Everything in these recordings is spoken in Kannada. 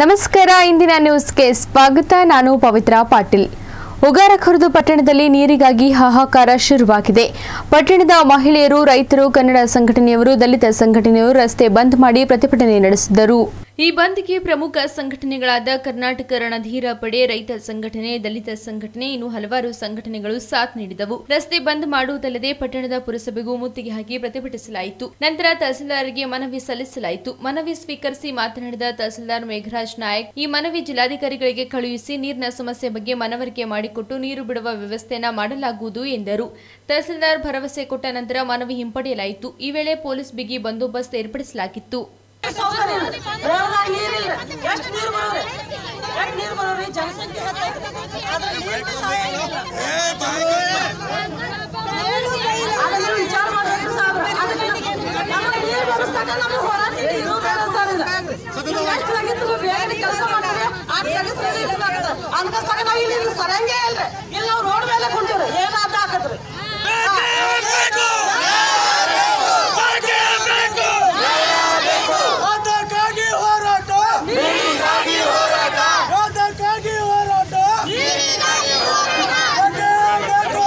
ನಮಸ್ಕಾರ, ಇಂದಿನ ನ್ಯೂಸ್ಗೆ ಸ್ವಾಗತ. ನಾನು ಪವಿತ್ರ ಪಾಟೀಲ್. ಉಗಾರ ಖುರ್ದು ಪಟ್ಟಣದಲ್ಲಿ ನೀರಿಗಾಗಿ ಹಾಹಾಕಾರ ಶುರುವಾಗಿದೆ. ಪಟ್ಟಣದ ಮಹಿಳೆಯರು, ರೈತರು, ಕನ್ನಡ ಸಂಘಟನೆಯವರು, ದಲಿತ ಸಂಘಟನೆಯವರು ರಸ್ತೆ ಬಂದ್ ಮಾಡಿ ಪ್ರತಿಭಟನೆ ನಡೆಸಿದರು. ಈ ಬಂದ್ಗೆ ಪ್ರಮುಖ ಸಂಘಟನೆಗಳಾದ ಕರ್ನಾಟಕ ರಣಧೀರ ಪಡೆ, ರೈತ ಸಂಘಟನೆ, ದಲಿತ ಸಂಘಟನೆ, ಇನ್ನು ಹಲವಾರು ಸಂಘಟನೆಗಳು ಸಾಥ್ ನೀಡಿದವು. ರಸ್ತೆ ಬಂದ್ ಮಾಡುವುದಲ್ಲದೆ ಪಟ್ಟಣದ ಪುರಸಭೆಗೂ ಮುತ್ತಿಗೆ ಹಾಕಿ ಪ್ರತಿಭಟಿಸಲಾಯಿತು. ನಂತರ ತಹಸೀಲ್ದಾರ್ಗೆ ಮನವಿ ಸಲ್ಲಿಸಲಾಯಿತು. ಮನವಿ ಸ್ವೀಕರಿಸಿ ಮಾತನಾಡಿದ ತಹಸೀಲ್ದಾರ್ ಮೇಘರಾಜ್ ನಾಯಕ್, ಈ ಮನವಿ ಜಿಲ್ಲಾಧಿಕಾರಿಗಳಿಗೆ ಕಳುಹಿಸಿ ನೀರಿನ ಸಮಸ್ಯೆ ಬಗ್ಗೆ ಮನವರಿಕೆ ಮಾಡಿಕೊಟ್ಟು ನೀರು ಬಿಡುವ ವ್ಯವಸ್ಥೆಯನ್ನ ಮಾಡಲಾಗುವುದು ಎಂದರು. ತಹಸೀಲ್ದಾರ್ ಭರವಸೆ ಕೊಟ್ಟ ನಂತರ ಮನವಿ ಹಿಂಪಡೆಯಲಾಯಿತು. ಈ ವೇಳೆ ಪೊಲೀಸ್ ಬಿಗಿ ಬಂದೋಬಸ್ತ್ ಏರ್ಪಡಿಸಲಾಗಿತ್ತು. ನೀರಿಲ್ಲ ಎಷ್ಟು ನೀರು ಬರೋರಿ ಎಷ್ಟು ನೀರು ಬರೋರಿ ಜನಸಂಖ್ಯೆ ಅದನ್ನ ವಿಚಾರ ಮಾಡಬೇಕು ನೀರು ಹೋರಾಟ ಸರ್ ಇದು ಎಷ್ಟು ಆಗಿತ್ತು ಬೇಗ ಕೆಲಸ ಆ ಕೆಲಸ ನಾವು ಇಲ್ಲಿ ಸರಂಗೇ ಇಲ್ರಿ. ಇಲ್ಲಿ ನಾವು ರೋಡ್ ಮೇಲೆ ಕುಂತೀವ್ರಿ. ಏನಾದ ಹಾಕತ್ರಿ ಅದಕ್ಕಾಗಿ ಹೋರಾಟ ಅದಕ್ಕಾಗಿ ಹೋರಾಟ ಬೇಕು.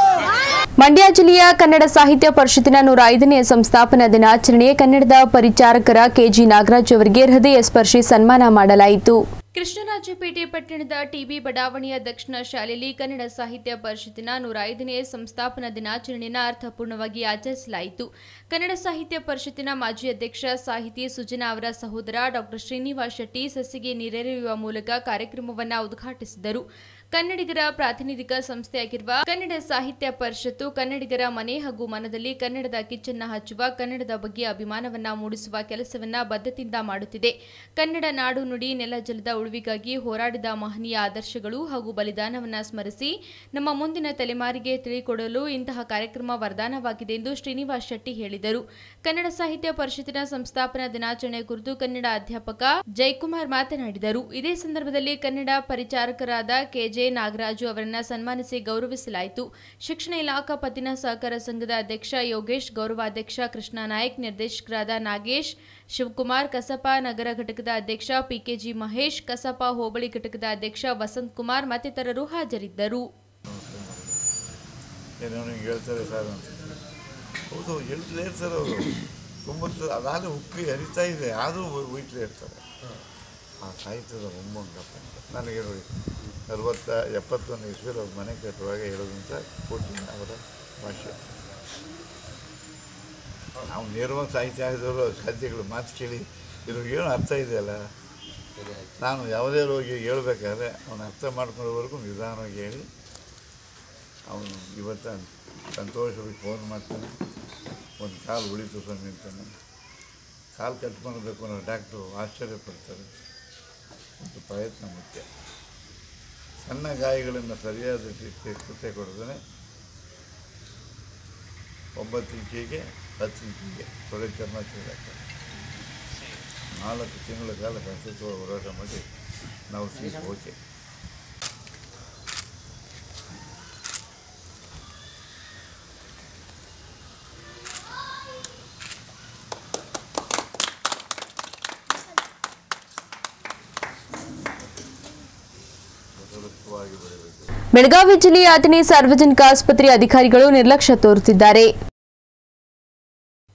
ಮಂಡ್ಯ ಜಿಲ್ಲೆಯ ಕನ್ನಡ ಸಾಹಿತ್ಯ ಪರಿಷತ್ತಿನ ನೂರ ಐದನೇ ಸಂಸ್ಥಾಪನಾ ದಿನಾಚರಣೆ ಕನ್ನಡದ ಪರಿಚಾರಕರ ಕೆಜಿ ನಾಗರಾಜ್ ಅವರಿಗೆ ಹೃದಯ ಸ್ಪರ್ಶಿ ಸನ್ಮಾನ ಮಾಡಲಾಯಿತು. ಕೃಷ್ಣರಾಜಪೇಟೆ ಪಟ್ಟಣದ ಟಿಬಿ ಬಡಾವಣೆಯ ದಕ್ಷಿಣ ಶಾಲೆಯಲ್ಲಿ ಕನ್ನಡ ಸಾಹಿತ್ಯ ಪರಿಷತ್ತಿನ ನೂರ ಐದನೇ ಸಂಸ್ಥಾಪನಾ ದಿನಾಚರಣೆಯನ್ನು ಅರ್ಥಪೂರ್ಣವಾಗಿ ಆಚರಿಸಲಾಯಿತು. ಕನ್ನಡ ಸಾಹಿತ್ಯ ಪರಿಷತ್ತಿನ ಮಾಜಿ ಅಧ್ಯಕ್ಷ ಸಾಹಿತಿ ಸುಜನಾ ಅವರ ಸಹೋದರ ಡಾಕ್ಟರ್ ಶ್ರೀನಿವಾಸ್ ಶೆಟ್ಟಿ ಸಸಿಗೆ ನೀರೆರೆಯುವ ಮೂಲಕ ಕಾರ್ಯಕ್ರಮವನ್ನು ಉದ್ಘಾಟಿಸಿದರು. ಕನ್ನಡಿಗರ ಪ್ರಾತಿನಿಧಿಕ ಸಂಸ್ಥೆಯಾಗಿರುವ ಕನ್ನಡ ಸಾಹಿತ್ಯ ಪರಿಷತ್ತು ಕನ್ನಡಿಗರ ಮನೆ ಹಾಗೂ ಮನದಲ್ಲಿ ಕನ್ನಡದ ಕಿಚ್ಚನ್ನ ಹಚ್ಚುವ, ಕನ್ನಡದ ಬಗ್ಗೆ ಅಭಿಮಾನವನ್ನ ಮೂಡಿಸುವ ಕೆಲಸವನ್ನ ಬದ್ಧತೆಯಿಂದ ಮಾಡುತ್ತಿದೆ. ಕನ್ನಡ ನಾಡು ನುಡಿ ನೆಲ ಜಲದ ಉಳಿವಿಗಾಗಿ ಹೋರಾಡಿದ ಮಹನೀಯ ಆದರ್ಶಗಳು ಹಾಗೂ ಬಲಿದಾನವನ್ನ ಸ್ಮರಿಸಿ ನಮ್ಮ ಮುಂದಿನ ತಲೆಮಾರಿಗೆ ತಿಳಿಕೊಡಲು ಇಂತಹ ಕಾರ್ಯಕ್ರಮ ವರದಾನವಾಗಿದೆ ಎಂದು ಶ್ರೀನಿವಾಸ್ ಶೆಟ್ಟಿ ಹೇಳಿದರು. ಕನ್ನಡ ಸಾಹಿತ್ಯ ಪರಿಷತ್ತಿನ ಸಂಸ್ಥಾಪನಾ ದಿನಾಚರಣೆ ಕುರಿತು ಕನ್ನಡ ಅಧ್ಯಾಪಕ ಜಯಕುಮಾರ್ ಮಾತನಾಡಿದರು. ಇದೇ ಸಂದರ್ಭದಲ್ಲಿ ಕನ್ನಡ ಪರಿಚಾರಕರಾದ ಕೆಜೆ ನಾಗರಾಜು ಅವರನ್ನ ಸನ್ಮಾನಿಸಿ ಗೌರವಿಸಲಾಯಿತು. ಶಿಕ್ಷಣ ಇಲಾಖಾ ಪತ್ತಿನ ಸಹಕಾರ ಸಂಘದ ಅಧ್ಯಕ್ಷ ಯೋಗೇಶ್, ಗೌರವಾಧ್ಯಕ್ಷ ಕೃಷ್ಣ ನಾಯಕ್, ನಿರ್ದೇಶಕರಾದ ನಾಗೇಶ್, ಶಿವಕುಮಾರ್ ಕಸಪ ನಗರ ಘಟಕದ ಅಧ್ಯಕ್ಷ ಪಿಕೆಜಿ ಮಹೇಶ್ ಕಸಪ ಹೋಬಳಿ ಘಟಕದ ಅಧ್ಯಕ್ಷ ವಸಂತ್ ಕುಮಾರ್ ಮತ್ತಿತರರು ಹಾಜರಿದ್ದರು. ಹೌದು ಹೇಳ್ತಲೇ ಇರ್ತಾರೆ ಅವರು. ತುಂಬ ಅದಾದ ಉಕ್ಕಿ ಹರಿತಾ ಇದೆ, ಆದರೂ ಒಯ್ತಲೇ ಇರ್ತಾರೆ. ಆ ಸಾಹಿತ್ಯದ ಮೊಮ್ಮಗಪ್ಪ ನನಗೆ ಅರವತ್ತ ಎಪ್ಪತ್ತೊಂದು ಇಸ್ವಿಯಲ್ಲಿ ಅವ್ರ ಮನೆ ಕಟ್ಟುವಾಗ ಹೇಳೋದಂತ ಕೋಟಿ ಅವರ ಭಾಷೆ ನಾವು ನೇರವಾಗಿ ಸಾಹಿತ್ಯ ಆಗಿದವರು ಸಾಧ್ಯಗಳು. ಮಾತು ಕೇಳಿ ಏನು ಅರ್ಥ ಇದೆಯಲ್ಲ ನಾನು ಯಾವುದೇ ರೋಗಿ ಹೇಳ್ಬೇಕಾದ್ರೆ ಅವನು ಅರ್ಥ ಮಾಡ್ಕೊಳ್ಳೋವರೆಗೂ ನಿಧಾನವಾಗಿ ಹೇಳಿ. ಅವನು ಇವತ್ತು ಸಂತೋಷವಾಗಿ ಫೋನ್ ಮಾಡ್ತಾನೆ. ಒಂದು ಕಾಲು ಉಳಿತು ಸ್ವಾಮಿ ಅಂತಾನೆ. ಕಾಲು ಕಟ್ಕೊಳ್ಬೇಕು ಅನ್ನೋ ಡಾಕ್ಟ್ರು ಆಶ್ಚರ್ಯಪಡ್ತಾರೆ ಮತ್ತು ಪ್ರಯತ್ನ ಮುಖ್ಯ. ಸಣ್ಣ ಗಾಯಗಳನ್ನು ಸರಿಯಾದ ಚಿಕಿತ್ಸೆ ಒಂಬತ್ತು ಇಂಚಿಗೆ ಹತ್ತು ಇಂಚಿಗೆ ತೊಡೆ ಚರ್ಮ ಚೀಲಾಗ್ತದೆ ನಾಲ್ಕು ತಿಂಗಳ ಕಾಲ ಸತತವಾಗಿ ಹೋರಾಟ ಮಾಡಿ ನಾವು ಸೀಟ್ ಓಕೆ. ಬೆಳಗಾವಿ ಜಿಲ್ಲೆಯ ಅಥಣಿ ಸಾರ್ವಜನಿಕ ಆಸ್ಪತ್ರೆ ಅಧಿಕಾರಿಗಳು ನಿರ್ಲಕ್ಷ್ಯ ತೋರುತ್ತಿದ್ದಾರೆ.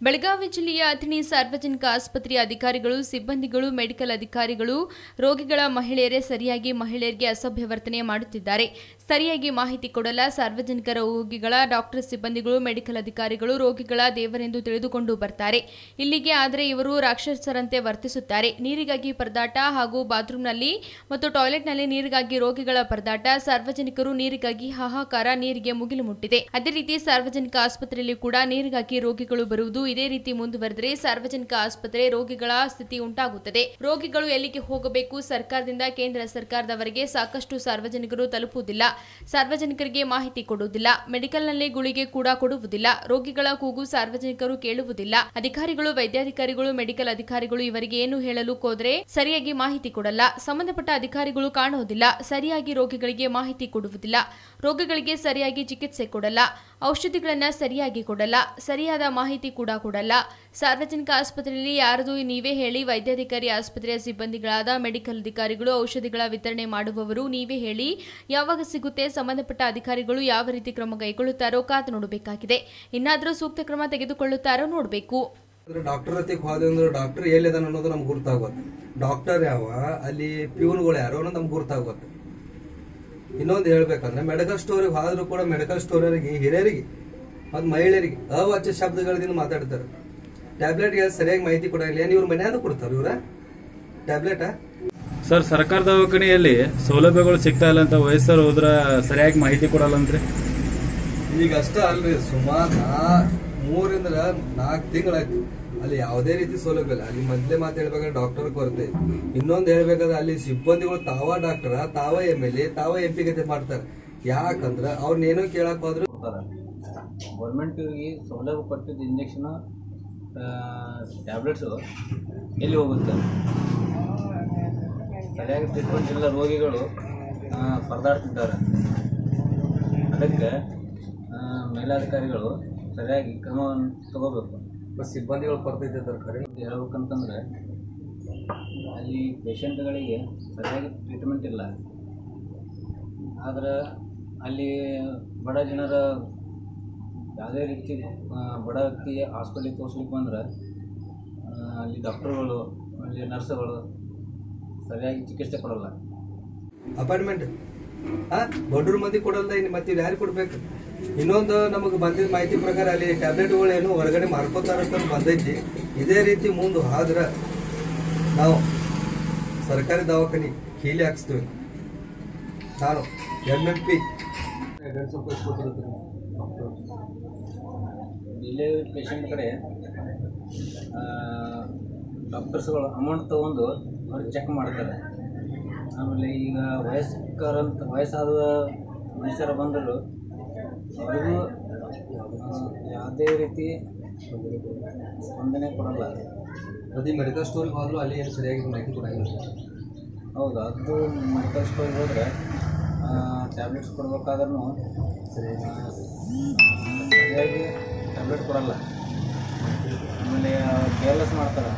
ಬೆಳಗಾವಿ ಜಿಲ್ಲೆಯ ಅಥಣಿ ಸಾರ್ವಜನಿಕ ಆಸ್ಪತ್ರೆಯ ಅಧಿಕಾರಿಗಳು, ಸಿಬ್ಬಂದಿಗಳು, ಮೆಡಿಕಲ್ ಅಧಿಕಾರಿಗಳು, ರೋಗಿಗಳ ಮಹಿಳೆಯರೇ ಸರಿಯಾಗಿ ಮಹಿಳೆಯರಿಗೆ ಅಸಭ್ಯ ವರ್ತನೆ ಮಾಡುತ್ತಿದ್ದಾರೆ. ಸರಿಯಾಗಿ ಮಾಹಿತಿ ಕೊಡಲ್ಲ ಸಾರ್ವಜನಿಕ ರೋಗಿಗಳ, ಡಾಕ್ಟರ್ ಸಿಬ್ಬಂದಿಗಳು, ಮೆಡಿಕಲ್ ಅಧಿಕಾರಿಗಳು, ರೋಗಿಗಳ ದೇವರೆಂದು ತಿಳಿದುಕೊಂಡು ಬರ್ತಾರೆ. ಇಲ್ಲಿಗೆ ಆದರೆ ಇವರು ರಾಕ್ಷಸರಂತೆ ವರ್ತಿಸುತ್ತಾರೆ. ನೀರಿಗಾಗಿ ಪರದಾಟ ಹಾಗೂ ಬಾತ್ರೂಮ್ನಲ್ಲಿ ಮತ್ತು ಟಾಯ್ಲೆಟ್ನಲ್ಲಿ ನೀರಿಗಾಗಿ ರೋಗಿಗಳ ಪರದಾಟ, ಸಾರ್ವಜನಿಕರು ನೀರಿಗಾಗಿ ಹಾಹಾಕಾರ, ನೀರಿಗೆ ಮುಗಿಲು ಮುಟ್ಟಿದೆ. ಅದೇ ರೀತಿ ಸಾರ್ವಜನಿಕ ಆಸ್ಪತ್ರೆಯಲ್ಲಿ ಕೂಡ ನೀರಿಗಾಗಿ ರೋಗಿಗಳು ಬರುವುದು ಇದೇ ರೀತಿ ಮುಂದುವರೆದರೆ ಸಾರ್ವಜನಿಕ ಆಸ್ಪತ್ರೆ ರೋಗಿಗಳ ಸ್ಥಿತಿ ಉಂಟಾಗುತ್ತದೆ. ರೋಗಿಗಳು ಎಲ್ಲಿಗೆ ಹೋಗಬೇಕು ಸರ್ಕಾರದಿಂದ ಕೇಂದ್ರ ಸರ್ಕಾರದವರೆಗೆ ಸಾಕಷ್ಟು ಸಾರ್ವಜನಿಕರು ತಲುಪುವುದಿಲ್ಲ. ಸಾರ್ವಜನಿಕರಿಗೆ ಮಾಹಿತಿ ಕೊಡುವುದಿಲ್ಲ. ಮೆಡಿಕಲ್ನಲ್ಲಿ ಗುಳಿಗೆ ಕೂಡ ಕೊಡುವುದಿಲ್ಲ. ರೋಗಿಗಳ ಕೂಗು ಸಾರ್ವಜನಿಕರು ಕೇಳುವುದಿಲ್ಲ. ಅಧಿಕಾರಿಗಳು, ವೈದ್ಯಾಧಿಕಾರಿಗಳು, ಮೆಡಿಕಲ್ ಅಧಿಕಾರಿಗಳು ಇವರಿಗೆ ಏನು ಹೇಳಲು ಕೋದ್ರೆ ಸರಿಯಾಗಿ ಮಾಹಿತಿ ಕೊಡಲ್ಲ. ಸಂಬಂಧಪಟ್ಟ ಅಧಿಕಾರಿಗಳು ಕಾಣುವುದಿಲ್ಲ. ಸರಿಯಾಗಿ ರೋಗಿಗಳಿಗೆ ಮಾಹಿತಿ ಕೊಡುವುದಿಲ್ಲ. ರೋಗಿಗಳಿಗೆ ಸರಿಯಾಗಿ ಚಿಕಿತ್ಸೆ ಕೊಡಲ್ಲ. ಔಷಧಿಗಳನ್ನ ಸರಿಯಾಗಿ ಕೊಡಲ್ಲ, ಸರಿಯಾದ ಮಾಹಿತಿ ಕೂಡ ಕೊಡಲ್ಲ. ಸಾರ್ವಜನಿಕ ಆಸ್ಪತ್ರೆಯಲ್ಲಿ ಯಾರದು ನೀವೇ ಹೇಳಿ, ವೈದ್ಯಾಧಿಕಾರಿ ಆಸ್ಪತ್ರೆಯ ಸಿಬ್ಬಂದಿಗಳಾದ ಮೆಡಿಕಲ್ ಅಧಿಕಾರಿಗಳು ಔಷಧಿಗಳ ವಿತರಣೆ ಮಾಡುವವರು ನೀವೇ ಹೇಳಿ, ಯಾವಾಗ ಸಿಗುತ್ತೆ, ಸಂಬಂಧಪಟ್ಟ ಅಧಿಕಾರಿಗಳು ಯಾವ ರೀತಿ ಕ್ರಮ ಕೈಗೊಳ್ಳುತ್ತಾರೋ ಕಾದು ನೋಡಬೇಕಾಗಿದೆ. ಇನ್ನಾದರೂ ಸೂಕ್ತ ಕ್ರಮ ತೆಗೆದುಕೊಳ್ಳುತ್ತಾರೋ ನೋಡಬೇಕು. ಡಾಕ್ಟರ್ ಅಂದ್ರೆ ಡಾಕ್ಟರ್ ಎಲ್ಲಿದಾನ ಅನ್ನೋದು ನಮ್ಗೆ ಗುರ್ತಾಗುತ್ತೆ. ಡಾಕ್ಟರ್ ಯಾವ, ಅಲ್ಲಿ ಪ್ಯೂನ್ಗಳು ಯಾರು ನಮ್ಗೆ ಗುರ್ತಾಗುತ್ತೆ. ಇನ್ನೊಂದು ಹೇಳ್ಬೇಕಂದ್ರೆ ಮೆಡಿಕಲ್ ಸ್ಟೋರಿಗೆ ಹೋದ್ರೂ ಕೂಡ ಮೆಡಿಕಲ್ ಸ್ಟೋರಿಗೆ ಹಿರಿಯರಿಗೆ ಮತ್ತು ಮಹಿಳೆಯರಿಗೆ ಅವಾಚ್ಯ ಶಬ್ದಗಳಿಂದ ಮಾತಾಡ್ತಾರೆ. ಟ್ಯಾಬ್ಲೆಟ್ಗೆ ಸರಿಯಾಗಿ ಮಾಹಿತಿ ಕೊಡಂಗಿಲ್ಲ ಏನು ಇವ್ರ ಮನ್ಯಾಗ ಕೊಡ್ತಾರೆ ಇವ್ರ? ಟ್ಯಾಬ್ಲೆಟಾ ಸರ್ ಸರ್ಕಾರ ದವಾಖಾನೆಯಲ್ಲಿ ಸೌಲಭ್ಯಗಳು ಸಿಗ್ತಾ ಇಲ್ಲ ಅಂತ ವಯಸ್ಸರು ಹೋದ್ರ ಸರಿಯಾಗಿ ಮಾಹಿತಿ ಕೊಡಲ್ಲ ಅಂತ್ರಿ ಈಗ ಅಷ್ಟ ಅಲ್ರಿ ಸುಮಾರು ಮೂರಿಂದ ನಾಲ್ಕು ತಿಂಗಳಾಯ್ತು. ಅಲ್ಲಿ ಯಾವುದೇ ರೀತಿ ಸೌಲಭ್ಯ ಇಲ್ಲ. ಅಲ್ಲಿ ಮೊದಲೇ ಮಾತು ಹೇಳ್ಬೇಕಾದ್ರೆ ಡಾಕ್ಟರ್ ಕೊರತೆ ಇನ್ನೊಂದು ಹೇಳ್ಬೇಕಾದ್ರೆ ಅಲ್ಲಿ ಸಿಬ್ಬಂದಿಗಳು ತಾವ ಡಾಕ್ಟರ್ ತಾವ ಎಂ ಎಲ್ ಎ ತಾವ ಎಂ ಪಿ ಗತೆ ಮಾಡ್ತಾರೆ. ಯಾಕಂದ್ರ ಅವ್ರನ್ನೇನೋ ಕೇಳಕ್ ಹೋದ್ರು ಗೌರ್ಮೆಂಟಿಗೆ ಸೌಲಭ್ಯ ಕೊಟ್ಟಿದ್ದ ಇಂಜೆಕ್ಷನ್ ಟ್ಯಾಬ್ಲೆಟ್ಸು ಎಲ್ಲಿ ಹೋಗುತ್ತೆ? ಸರಿಯಾಗಿ ಟ್ರೀಟ್ಮೆಂಟ್ ಇಲ್ಲ, ರೋಗಿಗಳು ಪರದಾಡ್ತಿದ್ದಾರೆ. ಅದಕ್ಕೆ ಮೇಲಾಧಿಕಾರಿಗಳು ಸರಿಯಾಗಿ ಕ್ರಮವನ್ನು ತಗೋಬೇಕು. ಬಸ್ ಸಿಬ್ಬಂದಿಗಳು ಕೊರತೆ ಇದ್ದಾರೆ ಖರೆ ಹೇಳ್ಬೇಕಂತಂದ್ರೆ, ಅಲ್ಲಿ ಪೇಷಂಟ್ಗಳಿಗೆ ಸರಿಯಾಗಿ ಟ್ರೀಟ್ಮೆಂಟ್ ಇಲ್ಲ. ಆದ್ರೆ ಅಲ್ಲಿ ಬಡ ಜನರ ಯಾವುದೇ ರೀತಿ ಬಡ ವ್ಯಕ್ತಿಗೆ ಹಾಸ್ಪಿಟ್ಲಿಗೆ ತೋರಿಸ್ಲಿಕ್ಕೆ ಬಂದ್ರೆ ಅಲ್ಲಿ ಡಾಕ್ಟ್ರುಗಳು ಅಲ್ಲಿ ನರ್ಸ್ಗಳು ಸರಿಯಾಗಿ ಚಿಕಿತ್ಸೆ ಕೊಡಲ್ಲ. ಅಪಾಯಿಂಟ್ಮೆಂಟ್ ಹಾಂ ಬಡ್ರ ಮಂದಿ ಕೊಡಲ್ದ ಇನ್ನು ಮತ್ತೆ ಯಾರು ಕೊಡ್ಬೇಕು? ಇನ್ನೊಂದು ನಮಗೆ ಬಂದಿದ್ದ ಮಾಹಿತಿ ಪ್ರಕಾರ ಅಲ್ಲಿ ಟ್ಯಾಬ್ಲೆಟ್ಗಳು ಏನು ಹೊರಗಡೆ ಮಾರ್ಕೋತಾರ ಅಂತ ಬಂದೈತಿ. ಇದೇ ರೀತಿ ಮುಂದೆ ಆದ್ರೆ ನಾವು ಸರ್ಕಾರಿ ದವಾಖಾನೆ ಕೀಲಿ ಹಾಕ್ಸ್ತೀವಿ. ನಾನು ಎಂ ಎಂ ಪಿ ಪೇಷಂಟ್ ಕಡೆ ಡಾಕ್ಟರ್ಸ್ಗಳು ಅಮೌಂಟ್ ತೊಗೊಂಡು ಅವ್ರು ಚೆಕ್ ಮಾಡ್ತಾರೆ. ಆಮೇಲೆ ಈಗ ವಯಸ್ಕರಂತ, ವಯಸ್ಸಾದ ಮನುಷ್ಯರು ಬಂದರು ಅವರಿಗೂ ಯಾವುದೇ ರೀತಿ ಸ್ಪಂದನೆ ಕೊಡಲ್ಲ. ಪ್ರತಿ ಮೆಡಿಕಲ್ ಸ್ಟೋರಿಗೆ ಹೋದರೂ ಅಲ್ಲಿ ಏನು ಸರಿಯಾಗಿ ಮಾಹಿತಿ ಕೊಡಂಗಿಲ್ಲ. ಹೌದು ಅದು ಮೆಡಿಕಲ್ ಸ್ಟೋರಿಗೆ ಹೋದರೆ ಟ್ಯಾಬ್ಲೆಟ್ಸ್ ಕೊಡ್ಬೇಕಾದ್ರೂ ಸರಿಯಾಗಿ. ಟ್ಯಾಬ್ಲೆಟ್ ಕೊಡಲ್ಲ. ಆಮೇಲೆ ಕೇರ್ಲೆಸ್ ಮಾಡ್ತಾರೆ.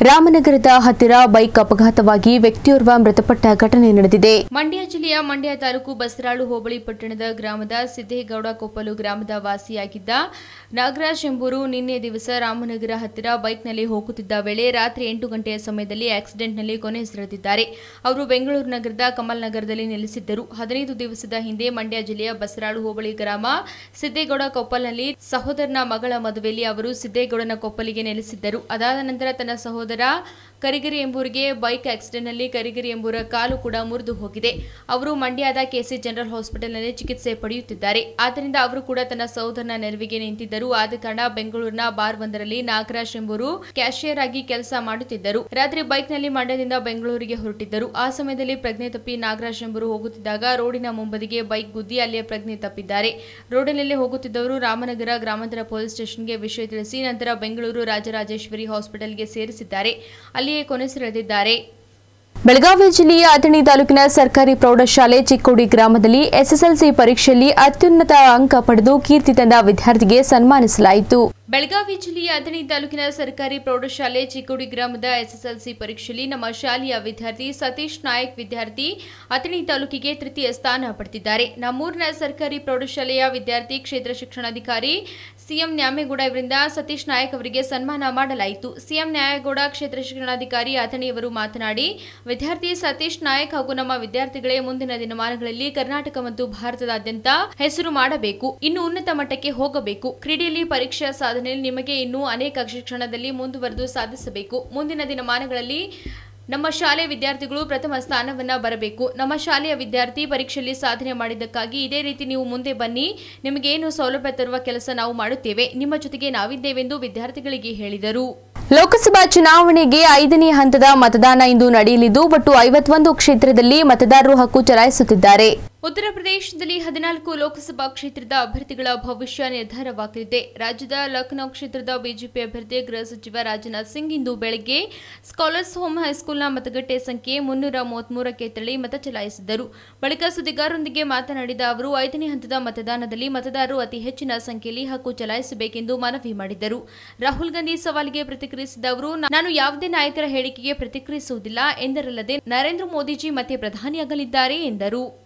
ರಾಮನಗರದ ಹತ್ತಿರ ಬೈಕ್ ಅಪಘಾತವಾಗಿ ವ್ಯಕ್ತಿಯೋರ್ವ ಮೃತಪಟ್ಟ ಘಟನೆ ನಡೆದಿದೆ. ಮಂಡ್ಯ ಜಿಲ್ಲೆಯ ಮಂಡ್ಯ ತಾಲೂಕು ಬಸರಾಳು ಹೋಬಳಿ ಪಟ್ಟಣದ ಗ್ರಾಮದ ಸಿದ್ದೇಗೌಡ ಕೊಪ್ಪಲು ಗ್ರಾಮದ ವಾಸಿಯಾಗಿದ್ದ ನಾಗರಾಜ್ ಎಂಬುವರು ನಿನ್ನೆ ದಿವಸ ರಾಮನಗರ ಹತ್ತಿರ ಬೈಕ್ನಲ್ಲಿ ಹೋಗುತ್ತಿದ್ದ ವೇಳೆ ರಾತ್ರಿ ಎಂಟು ಗಂಟೆಯ ಸಮಯದಲ್ಲಿ ಆಕ್ಸಿಡೆಂಟ್ನಲ್ಲಿ ಕೊನೆಯುಸಿರೆದಿದ್ದಾರೆ ಅವರು ಬೆಂಗಳೂರು ನಗರದ ಕಮಲ್ ನಗರದಲ್ಲಿ ನೆಲೆಸಿದ್ದರು. ಹದಿನೈದು ದಿವಸದ ಹಿಂದೆ ಮಂಡ್ಯ ಜಿಲ್ಲೆಯ ಬಸರಾಳು ಹೋಬಳಿ ಗ್ರಾಮ ಸಿದ್ದೇಗೌಡ ಕೊಪ್ಪಲ್ನಲ್ಲಿ ಸಹೋದರನ ಮಗಳ ಮದುವೆಯಲ್ಲಿ ಅವರು ಸಿದ್ದೇಗೌಡನ ಕೊಪ್ಪಲಿಗೆ ನೆಲೆಸಿದ್ದರು. ಅದಾದ ನಂತರ ತನ್ನ ಸಹೋದರ podrá ಕರಿಗಿರಿ ಎಂಬೂರಿಗೆ ಬೈಕ್ ಆಕ್ಸಿಡೆಂಟ್ನಲ್ಲಿ ಕರಿಗಿರಿ ಎಂಬುವರ ಕಾಲು ಕೂಡ ಮುರಿದು ಹೋಗಿದೆ. ಅವರು ಮಂಡ್ಯದ ಕೆಸಿ ಜನರಲ್ ಹಾಸ್ಪಿಟಲ್ನಲ್ಲಿ ಚಿಕಿತ್ಸೆ ಪಡೆಯುತ್ತಿದ್ದಾರೆ. ಆದ್ದರಿಂದ ಅವರು ಕೂಡ ತನ್ನ ಸಹೋದರನ ನೆರವಿಗೆ ನಿಂತಿದ್ದರು. ಆದ ಕಾರಣ ಬೆಂಗಳೂರಿನ ಬಾರ್ ಒಂದರಲ್ಲಿ ನಾಗರಾಜ್ ಎಂಬುವರು ಕ್ಯಾಶಿಯರ್ ಆಗಿ ಕೆಲಸ ಮಾಡುತ್ತಿದ್ದರು. ರಾತ್ರಿ ಬೈಕ್ನಲ್ಲಿ ಮಂಡ್ಯದಿಂದ ಬೆಂಗಳೂರಿಗೆ ಹೊರಟಿದ್ದರು. ಆ ಸಮಯದಲ್ಲಿ ಪ್ರಜ್ಞೆ ತಪ್ಪಿ ನಾಗರಾಜ್ ಎಂಬುವರು ಹೋಗುತ್ತಿದ್ದಾಗ ರೋಡಿನ ಮುಂಬದಿಗೆ ಬೈಕ್ ಗುದ್ದಿ ಅಲ್ಲಿಯೇ ಪ್ರಜ್ಞೆ ತಪ್ಪಿದ್ದಾರೆ. ರೋಡಿನಲ್ಲಿ ಹೋಗುತ್ತಿದ್ದವರು ರಾಮನಗರ ಗ್ರಾಮಾಂತರ ಪೊಲೀಸ್ ಸ್ಟೇಷನ್ಗೆ ವಿಷಯ ತಿಳಿಸಿ ನಂತರ ಬೆಂಗಳೂರು ರಾಜರಾಜೇಶ್ವರಿ ಹಾಸ್ಪಿಟಲ್ಗೆ ಸೇರಿಸಿದ್ದಾರೆ. ಅಲ್ಲಿಯೇ ಕೊನೆಸಿರೆದಿದ್ದಾರೆ ಬೆಳಗಾವಿ ಜಿಲ್ಲೆಯ ಅಥಣಿ ತಾಲೂಕಿನ ಸರ್ಕಾರಿ ಪ್ರೌಢಶಾಲೆ ಚಿಕ್ಕೋಡಿ ಗ್ರಾಮದಲ್ಲಿ ಎಸ್ಎಸ್ಎಲ್ಸಿ ಪರೀಕ್ಷೆಯಲ್ಲಿ ಅತ್ಯುನ್ನತ ಅಂಕ ಪಡೆದು ಕೀರ್ತಿ ತಂದ ವಿದ್ಯಾರ್ಥಿಗೆ ಸನ್ಮಾನಿಸಲಾಯಿತು. ಬೆಳಗಾವಿ ಜಿಲ್ಲೆಯ ಅಥಣಿ ತಾಲೂಕಿನ ಸರ್ಕಾರಿ ಪ್ರೌಢಶಾಲೆ ಚಿಕ್ಕೋಡಿ ಗ್ರಾಮದ ಎಸ್ಎಸ್ಎಲ್ಸಿ ಪರೀಕ್ಷೆಯಲ್ಲಿ ನಮ್ಮ ಶಾಲೆಯ ವಿದ್ಯಾರ್ಥಿ ಸತೀಶ್ ನಾಯಕ್ ವಿದ್ಯಾರ್ಥಿ ಅಥಣಿ ತಾಲೂಕಿಗೆ ತೃತೀಯ ಸ್ಥಾನ ಪಡೆದಿದ್ದಾರೆ. ನಮ್ಮೂರಿನ ಸರ್ಕಾರಿ ಪ್ರೌಢಶಾಲೆಯ ವಿದ್ಯಾರ್ಥಿ ಕ್ಷೇತ್ರ ಶಿಕ್ಷಣಾಧಿಕಾರಿ ಸಿಎಂ ನ್ಯಾಮೇಗೌಡ ಇವರಿಂದ ಸತೀಶ್ ನಾಯಕ್ ಅವರಿಗೆ ಸನ್ಮಾನ ಮಾಡಲಾಯಿತು. ಸಿಎಂ ನ್ಯಾಯಗೌಡ ಕ್ಷೇತ್ರ ಶಿಕ್ಷಣಾಧಿಕಾರಿ ಅಥಣಿಯವರು ಮಾತನಾಡಿ, ವಿದ್ಯಾರ್ಥಿ ಸತೀಶ್ ನಾಯಕ್ ಹಾಗೂ ನಮ್ಮ ವಿದ್ಯಾರ್ಥಿಗಳೇ ಮುಂದಿನ ದಿನಮಾನಗಳಲ್ಲಿ ಕರ್ನಾಟಕ ಮತ್ತು ಭಾರತದಾದ್ಯಂತ ಹೆಸರು ಮಾಡಬೇಕು, ಇನ್ನು ಉನ್ನತ ಮಟ್ಟಕ್ಕೆ ಹೋಗಬೇಕು. ಕ್ರೀಡೆಯಲ್ಲಿ ಪರೀಕ್ಷಾ ಸಾಧನೆಯಲ್ಲಿ ನಿಮಗೆ ಇನ್ನೂ ಅನೇಕ ಶಿಕ್ಷಣದಲ್ಲಿ ಮುಂದುವರೆದು ಸಾಧಿಸಬೇಕು. ಮುಂದಿನ ದಿನಮಾನಗಳಲ್ಲಿ ನಮ್ಮ ಶಾಲೆ ವಿದ್ಯಾರ್ಥಿಗಳು ಪ್ರಥಮ ಸ್ಥಾನವನ್ನ ಬರಬೇಕು. ನಮ್ಮ ಶಾಲೆಯ ವಿದ್ಯಾರ್ಥಿ ಪರೀಕ್ಷೆಯಲ್ಲಿ ಸಾಧನೆ ಮಾಡಿದ್ದಕ್ಕಾಗಿ ಇದೇ ರೀತಿ ನೀವು ಮುಂದೆ ಬನ್ನಿ. ನಿಮಗೇನು ಸೌಲಭ್ಯ ತರುವ ಕೆಲಸ ನಾವು ಮಾಡುತ್ತೇವೆ. ನಿಮ್ಮ ಜೊತೆಗೆ ನಾವಿದ್ದೇವೆಂದು ವಿದ್ಯಾರ್ಥಿಗಳಿಗೆ ಹೇಳಿದರು. ಲೋಕಸಭಾ ಚುನಾವಣೆಗೆ ಐದನೇ ಹಂತದ ಮತದಾನ ಇಂದು ನಡೆಯಲಿದ್ದು, ಒಟ್ಟು ಐವತ್ತೊಂದು ಕ್ಷೇತ್ರದಲ್ಲಿ ಮತದಾರರು ಹಕ್ಕು ಚಲಾಯಿಸುತ್ತಿದ್ದಾರೆ. ಉತ್ತರ ಪ್ರದೇಶದಲ್ಲಿ ಹದಿನಾಲ್ಕು ಲೋಕಸಭಾ ಕ್ಷೇತ್ರದ ಅಭ್ಯರ್ಥಿಗಳ ಭವಿಷ್ಯ ನಿರ್ಧಾರವಾಗಲಿದೆ. ರಾಜ್ಯದ ಲಖನೌ ಕ್ಷೇತ್ರದ ಬಿಜೆಪಿ ಅಭ್ಯರ್ಥಿ ಗೃಹ ಸಚಿವ ರಾಜನಾಥ್ ಸಿಂಗ್ ಇಂದು ಬೆಳಗ್ಗೆ ಸ್ಕಾಲರ್ಸ್ ಹೋಮ್ ಹೈಸ್ಕೂಲ್ನ ಮತಗಟ್ಟೆ ಸಂಖ್ಯೆ ಮುನ್ನೂರ ಮೂವತ್ಮೂರಕ್ಕೆ ತೆರಳಿ ಮತ ಚಲಾಯಿಸಿದರು ಬಳಿಕ ಸುದ್ದಿಗಾರರೊಂದಿಗೆ ಮಾತನಾಡಿದ ಅವರು, ಐದನೇ ಹಂತದ ಮತದಾನದಲ್ಲಿ ಮತದಾರರು ಅತಿ ಹೆಚ್ಚಿನ ಸಂಖ್ಯೆಯಲ್ಲಿ ಹಕ್ಕು ಚಲಾಯಿಸಬೇಕೆಂದು ಮನವಿ ಮಾಡಿದರು. ರಾಹುಲ್ ಗಾಂಧಿ ಸವಾಲಿಗೆ ಪ್ರತಿಕ್ರಿಯಿಸಿದ ಅವರು, ನಾನು ಯಾವುದೇ ನಾಯಕರ ಹೇಳಿಕೆಗೆ ಪ್ರತಿಕ್ರಿಯಿಸುವುದಿಲ್ಲ, ಎಂದರಲ್ಲದೆ ನರೇಂದ್ರ ಮೋದಿಜಿ ಮತ್ತೆ ಪ್ರಧಾನಿಯಾಗಲಿದ್ದಾರೆ, ಎಂದರು.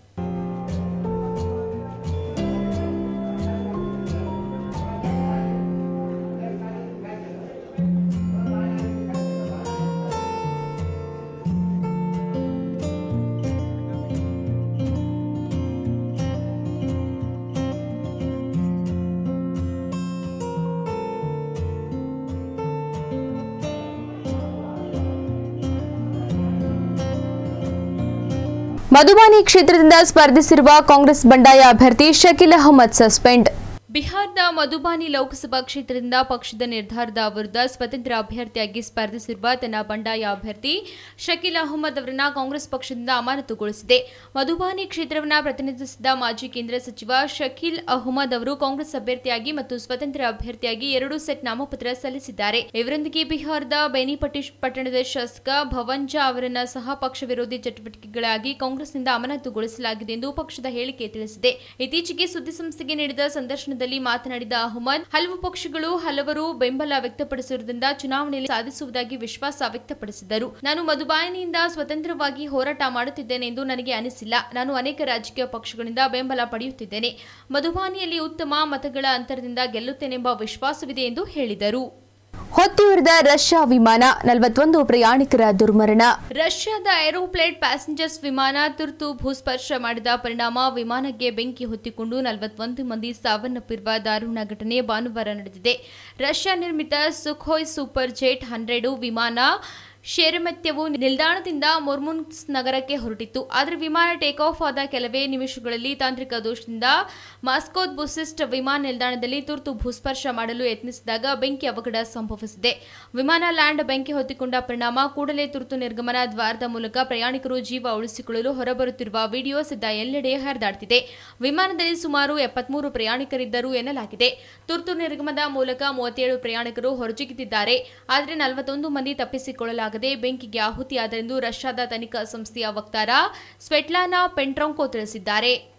ಮಧುಬಾನಿ ಕ್ಷೇತ್ರದಿಂದ ಸ್ಪರ್ಧಿಸಿರುವ ಕಾಂಗ್ರೆಸ್ ಬಂಡಾಯ ಅಭ್ಯರ್ಥಿ ಶಕೀಲ್ ಅಹಮದ್ ಸಸ್ಪೆಂಡ್. ಬಿಹಾರದ ಮಧುಬಾನಿ ಲೋಕಸಭಾ ಕ್ಷೇತ್ರದಿಂದ ಪಕ್ಷದ ನಿರ್ಧಾರದ ವಿರುದ್ಧ ಸ್ವತಂತ್ರ ಅಭ್ಯರ್ಥಿಯಾಗಿ ಸ್ಪರ್ಧಿಸಿರುವ ತನ್ನ ಬಂಡಾಯ ಅಭ್ಯರ್ಥಿ ಶಕೀಲ್ ಅಹಮದ್ ಅವರನ್ನ ಕಾಂಗ್ರೆಸ್ ಪಕ್ಷದಿಂದ ಅಮಾನತುಗೊಳಿಸಿದೆ. ಮಧುಬಾನಿ ಕ್ಷೇತ್ರವನ್ನು ಪ್ರತಿನಿಧಿಸಿದ ಮಾಜಿ ಕೇಂದ್ರ ಸಚಿವ ಶಕೀಲ್ ಅಹಮದ್ ಅವರು ಕಾಂಗ್ರೆಸ್ ಅಭ್ಯರ್ಥಿಯಾಗಿ ಮತ್ತು ಸ್ವತಂತ್ರ ಅಭ್ಯರ್ಥಿಯಾಗಿ ಎರಡು ಸೆಟ್ ನಾಮಪತ್ರ ಸಲ್ಲಿಸಿದ್ದಾರೆ. ಇವರೊಂದಿಗೆ ಬಿಹಾರದ ಬೇನಿಪಟ್ಟಿ ಪಟ್ಟಣದ ಶಾಸಕ ಭವನ್ ಝಾ ಅವರನ್ನ ಸಹ ಪಕ್ಷ ವಿರೋಧಿ ಚಟುವಟಿಕೆಗಳಾಗಿ ಕಾಂಗ್ರೆಸ್ನಿಂದ ಅಮಾನತುಗೊಳಿಸಲಾಗಿದೆ ಎಂದು ಪಕ್ಷದ ಹೇಳಿಕೆ ತಿಳಿಸಿದೆ. ಇತ್ತೀಚೆಗೆ ಸುದ್ದಿಸಂಸ್ಥೆಗೆ ನೀಡಿದ ಸಂದರ್ಶನದಲ್ಲಿ ಮಾತನಾಡಿದ ಅಹಮದ್, ಹಲವು ಪಕ್ಷಗಳು ಹಲವರು ಬೆಂಬಲ ವ್ಯಕ್ತಪಡಿಸಿರುವುದರಿಂದ ಚುನಾವಣೆಯಲ್ಲಿ ಸಾಧಿಸುವುದಾಗಿ ವಿಶ್ವಾಸ ವ್ಯಕ್ತಪಡಿಸಿದರು. ನಾನು ಮಧುಬಾಯಿನಿಯಿಂದ ಸ್ವತಂತ್ರವಾಗಿ ಹೋರಾಟ ಮಾಡುತ್ತಿದ್ದೇನೆ ಎಂದು ನನಗೆ ಅನಿಸಿಲ್ಲ. ನಾನು ಅನೇಕ ರಾಜಕೀಯ ಪಕ್ಷಗಳಿಂದ ಬೆಂಬಲ ಪಡೆಯುತ್ತಿದ್ದೇನೆ. ಮಧುಬಾನಿಯಲ್ಲಿ ಉತ್ತಮ ಮತಗಳ ಅಂತರದಿಂದ ಗೆಲ್ಲುತ್ತೇನೆಂಬ ವಿಶ್ವಾಸವಿದೆ ಎಂದು ಹೇಳಿದರು. ಹೊತ್ತಿಯುರಿದ ರಷ್ಯಾ ವಿಮಾನ, ನಲವತ್ತೊಂದು ಪ್ರಯಾಣಿಕರ ದುರ್ಮರಣ. ರಷ್ಯಾದ ಏರೋಪ್ಲೇಟ್ ಪ್ಯಾಸೆಂಜರ್ಸ್ ವಿಮಾನ ತುರ್ತು ಭೂಸ್ಪರ್ಶ ಮಾಡಿದ ಪರಿಣಾಮ ವಿಮಾನಕ್ಕೆ ಬೆಂಕಿ ಹೊತ್ತಿಕೊಂಡು ನಲವತ್ತೊಂದು ಮಂದಿ ಸಾವನ್ನಪ್ಪಿರುವ ದಾರುಣ ಘಟನೆ ಭಾನುವಾರ ನಡೆದಿದೆ. ರಷ್ಯಾ ನಿರ್ಮಿತ ಸುಖೋಯ್ ಸೂಪರ್ ಜೆಟ್ ಹಂಡ್ರೆಡ್ ವಿಮಾನ ಶೇರಮೆತ್ಯವು ನಿಲ್ದಾಣದಿಂದ ಮೊರ್ಮುನ್ಸ್ ನಗರಕ್ಕೆ ಹೊರಟಿತ್ತು. ಆದರೆ ವಿಮಾನ ಟೇಕ್ ಆಫ್ ಆದ ಕೆಲವೇ ನಿಮಿಷಗಳಲ್ಲಿ ತಾಂತ್ರಿಕ ದೋಷದಿಂದ ಮಾಸ್ಕೋದ್ ಬುಸಿಸ್ಟ್ ವಿಮಾನ ನಿಲ್ದಾಣದಲ್ಲಿ ತುರ್ತು ಭೂಸ್ಪರ್ಶ ಮಾಡಲು ಯತ್ನಿಸಿದಾಗ ಬೆಂಕಿ ಅವಘಡ ಸಂಭವಿಸಿದೆ. ವಿಮಾನ ಲ್ಯಾಂಡ್ ಬೆಂಕಿ ಹೊತ್ತಿಕೊಂಡ ಪರಿಣಾಮ ಕೂಡಲೇ ತುರ್ತು ನಿರ್ಗಮನ ದ್ವಾರದ ಮೂಲಕ ಪ್ರಯಾಣಿಕರು ಜೀವ ಉಳಿಸಿಕೊಳ್ಳಲು ಹೊರಬರುತ್ತಿರುವ ವಿಡಿಯೋ ಸಿದ್ದ ಎಲ್ಲೆಡೆ ಹರಿದಾಡ್ತಿದೆ. ವಿಮಾನದಲ್ಲಿ ಸುಮಾರು ಎಪ್ಪತ್ಮೂರು ಪ್ರಯಾಣಿಕರಿದ್ದರು ಎನ್ನಲಾಗಿದೆ. ತುರ್ತು ನಿರ್ಗಮನದ ಮೂಲಕ ಮೂವತ್ತೇಳು ಪ್ರಯಾಣಿಕರು ಹೊರಜಿಗಿದ್ದಾರೆ ಆದರೆ ನಲವತ್ತೊಂದು ಮಂದಿ ತಪ್ಪಿಸಿಕೊಳ್ಳಲಾಗದೆ ಬೆಂಕಿಗೆ ಆಹುತಿಯಾದರೆಂದು ರಷ್ಯಾದ ತನಿಖಾ ಸಂಸ್ಥೆಯ ವಕ್ತಾರ ಸ್ವೆಟ್ಲಾನಾ ಪೆಂಟ್ರೊಂಕೋ ತಿಳಿಸಿದ್ದಾರೆ.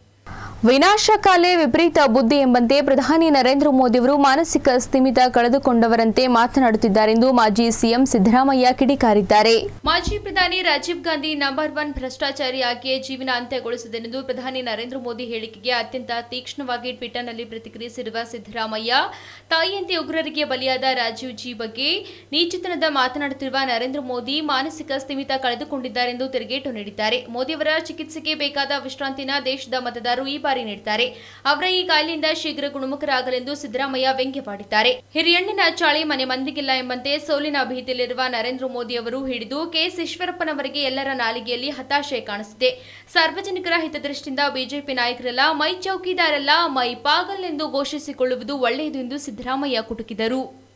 ವಿನಾಶಕಾಲೆ ವಿಪರೀತ ಬುದ್ಧಿ ಎಂಬಂತೆ ಪ್ರಧಾನಿ ನರೇಂದ್ರ ಮೋದಿಯವರು ಮಾನಸಿಕ ಸ್ಥಿಮಿತ ಕಳೆದುಕೊಂಡವರಂತೆ ಮಾತನಾಡುತ್ತಿದ್ದಾರೆಂದು ಮಾಜಿ ಸಿಎಂ ಸಿದ್ದರಾಮಯ್ಯ ಕಿಡಿಕಾರಿದ್ದಾರೆ. ಮಾಜಿ ಪ್ರಧಾನಿ ರಾಜೀವ್ ಗಾಂಧಿ ನಂಬರ್ ಒನ್ ಭ್ರಷ್ಟಾಚಾರಿಯಾಗಿಯೇ ಜೀವನ ಅಂತ್ಯಗೊಳಿಸಿದೆನೆಂದು ಪ್ರಧಾನಿ ನರೇಂದ್ರ ಮೋದಿ ಹೇಳಿಕೆಗೆ ಅತ್ಯಂತ ತೀಕ್ಷ್ಣವಾಗಿ ಟ್ವಿಟರ್ನಲ್ಲಿ ಪ್ರತಿಕ್ರಿಯಿಸಿರುವ ಸಿದ್ದರಾಮಯ್ಯ, ತಾಯಿಯಂತೆ ಉಗ್ರರಿಗೆ ಬಲಿಯಾದ ರಾಜೀವ್ ಜಿ ಬಗ್ಗೆ ನೀಚಿತನದ ಮಾತನಾಡುತ್ತಿರುವ ನರೇಂದ್ರ ಮೋದಿ ಮಾನಸಿಕ ಸ್ಥಿಮಿತ ಕಳೆದುಕೊಂಡಿದ್ದಾರೆಂದು ತಿರುಗೇಟು ನೀಡಿದ್ದಾರೆ. ಮೋದಿಯವರ ಚಿಕಿತ್ಸೆಗೆ ಬೇಕಾದ ವಿಶ್ರಾಂತಿನ ದೇಶದ ಮತದಾರರು ಈ ಬಾರಿ ನೀಡಿದ್ದಾರೆ ಅವರ ಈ ಕಾಯಿಲೆಯಿಂದ ಶೀಘ್ರ ಗುಣಮುಖರಾಗಲೆಂದು ಸಿದ್ದರಾಮಯ್ಯ ವ್ಯಂಗ್ಯವಾಡಿದ್ದಾರೆ. ಹಿರಿಯಣ್ಣಿನ ಚಾಳಿ ಮನೆ ಮಂದಿಗಿಲ್ಲ ಎಂಬಂತೆ ಸೋಲಿನ ಭೀತಿಯಲ್ಲಿರುವ ನರೇಂದ್ರ ಮೋದಿ ಅವರು ಹಿಡಿದು ಕೆಎಸ್ ಈಶ್ವರಪ್ಪನವರಿಗೆ ಎಲ್ಲರ ನಾಲಿಗೆಯಲ್ಲಿ ಹತಾಶೆ ಕಾಣಿಸಿದೆ. ಸಾರ್ವಜನಿಕರ ಹಿತದೃಷ್ಟಿಯಿಂದ ಬಿಜೆಪಿ ನಾಯಕರೆಲ್ಲ ಮೈ ಚೌಕಿದಾರಲ್ಲ, ಮೈ ಪಾಗಲ್ ಎಂದು ಘೋಷಿಸಿಕೊಳ್ಳುವುದು ಒಳ್ಳೆಯದು ಎಂದು ಸಿದ್ದರಾಮಯ್ಯ ಕುಟುಕಿದರು.